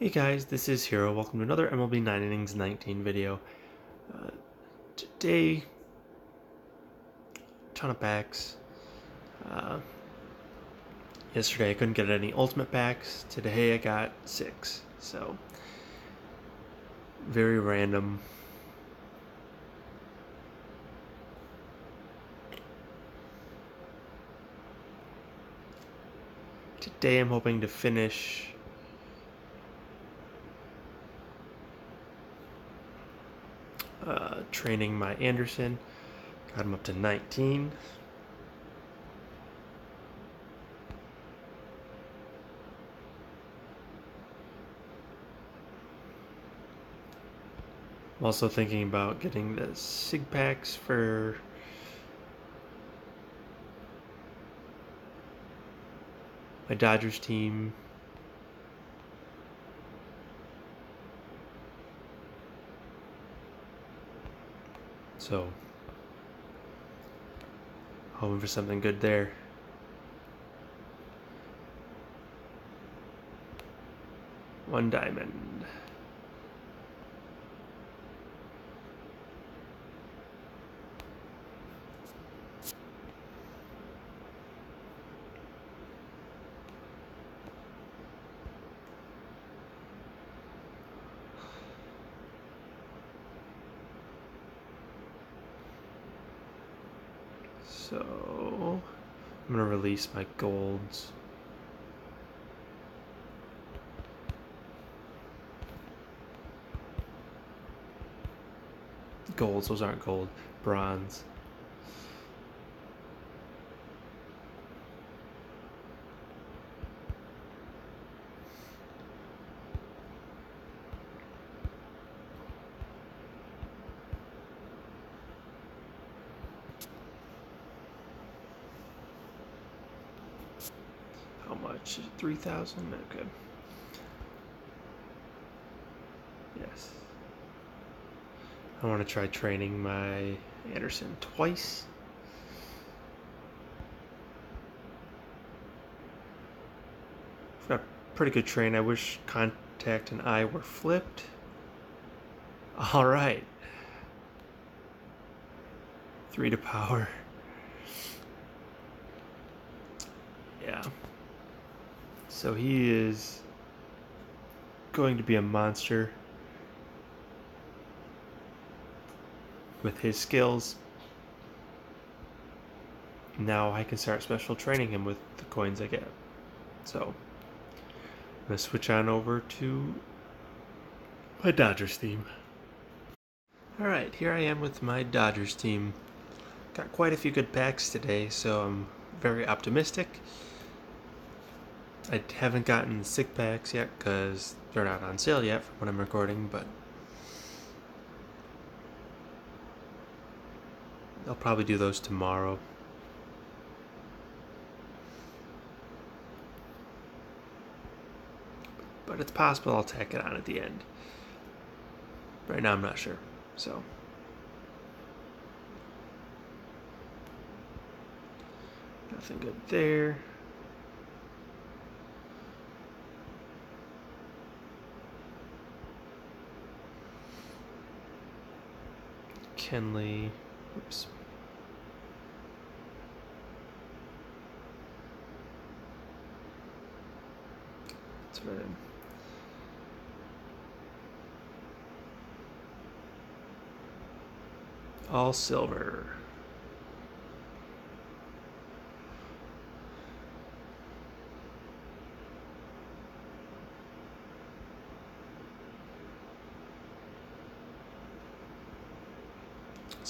Hey guys, this is Heero. Welcome to another MLB 9 Innings 19 video. Uh, today, ton of packs. Uh, yesterday I couldn't get any ultimate packs. Today I got six. So, very random. Today I'm hoping to finish uh, training my Anderson. Got him up to 19. I'm also thinking about getting the SIG packs for my Dodgers team. So, hoping for something good there. One diamond. So I'm gonna release my golds. Golds, those aren't gold. Bronze. How much? 3,000? Okay. Yes. I want to try training my Anderson twice. Got pretty good train. I wish contact and I were flipped. All right. Three to power. Yeah. So he is going to be a monster with his skills. Now I can start special training him with the coins I get. So I'm going to switch on over to my Dodgers team. Alright, here I am with my Dodgers team. Got quite a few good packs today, so I'm very optimistic. I haven't gotten SIG packs yet because they're not on sale yet for when I'm recording, but I'll probably do those tomorrow. But it's possible I'll tack it on at the end. Right now I'm not sure, so. Nothing good there. Kenley. Oops. That's right. All silver.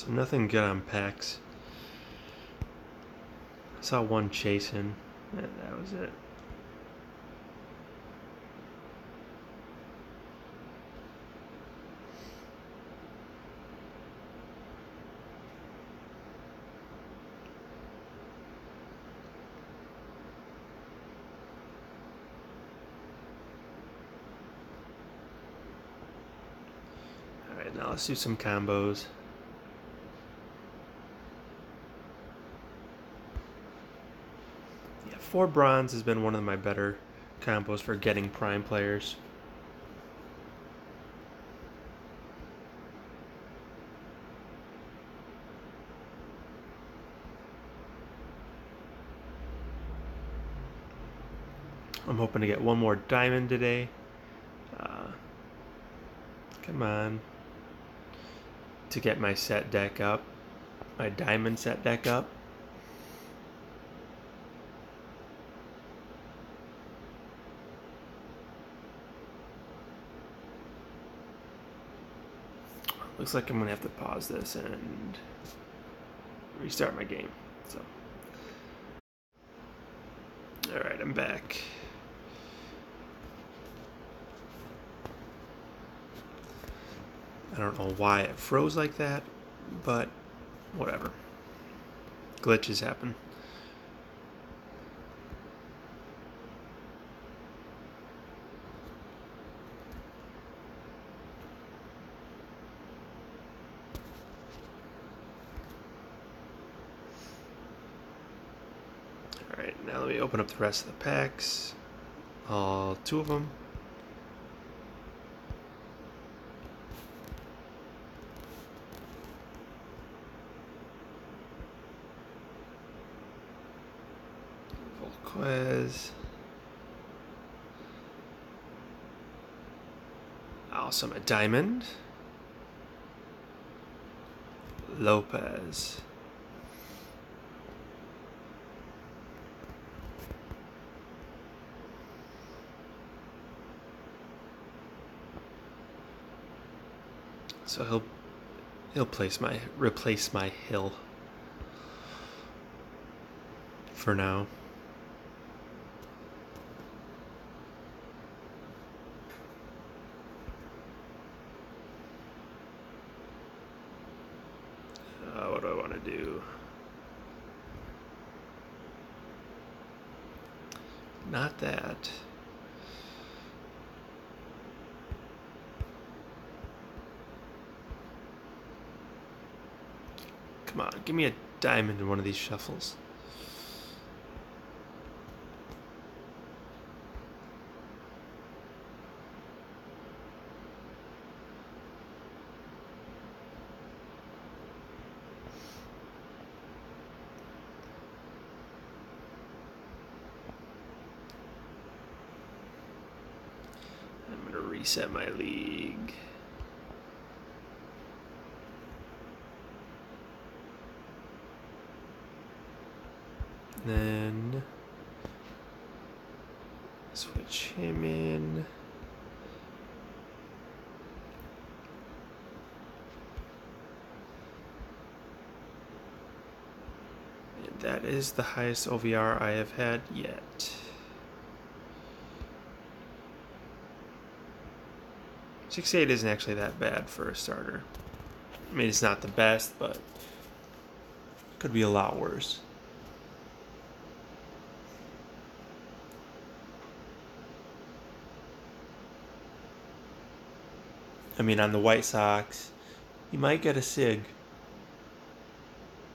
Nothing good on packs. I saw one chasing. and that was it. Alright, now let's do some combos. Four bronze has been one of my better combos for getting prime players. I'm hoping to get one more diamond today. Uh, come on. To get my set deck up, my diamond set deck up. Looks like I'm gonna have to pause this and restart my game. So, all right, I'm back. I don't know why it froze like that, but whatever. Glitches happen. Alright, now let me open up the rest of the packs. All two of them. Volquez. Awesome, a diamond. Lopez. So he'll he'll place my replace my hill for now. Uh, what do I want to do? Not that. Come on, give me a diamond in one of these shuffles. Reset my league. Then switch him in. And that is the highest OVR I have had yet. Six eight isn't actually that bad for a starter. I mean, it's not the best, but could be a lot worse. I mean, on the White Sox, you might get a Sig.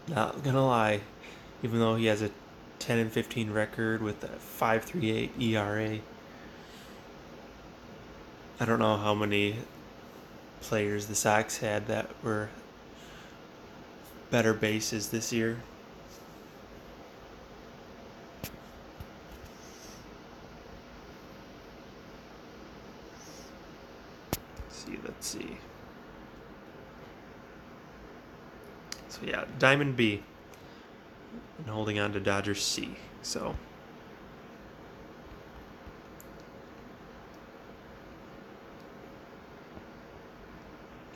Not gonna lie, even though he has a 10 and 15 record with a 5.38 ERA. I don't know how many players the Sox had that were better bases this year. see, let's see. So yeah, Diamond B. And holding on to Dodger C. So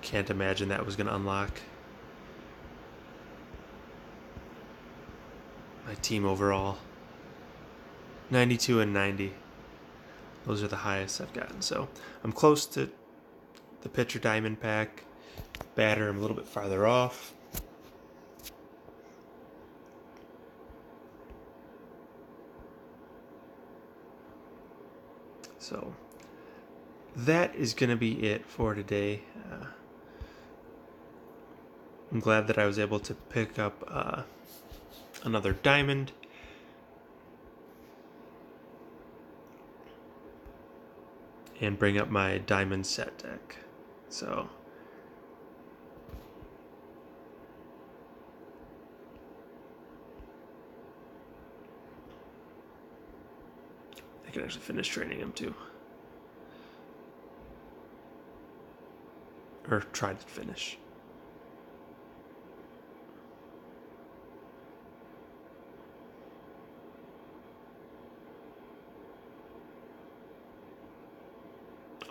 can't imagine that was going to unlock my team overall. 92 and 90. Those are the highest I've gotten. So I'm close to the pitcher diamond pack. Batter, I'm a little bit farther off. So that is going to be it for today. Uh, I'm glad that I was able to pick up uh, another diamond. And bring up my diamond set deck. So. I can actually finish training him too. Or try to finish.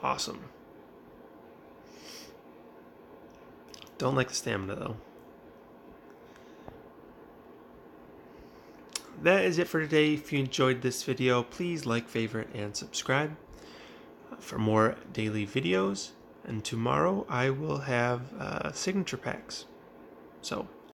Awesome. Don't like the stamina though. That is it for today. If you enjoyed this video, please like, favorite, and subscribe for more daily videos. And tomorrow I will have uh, signature packs. So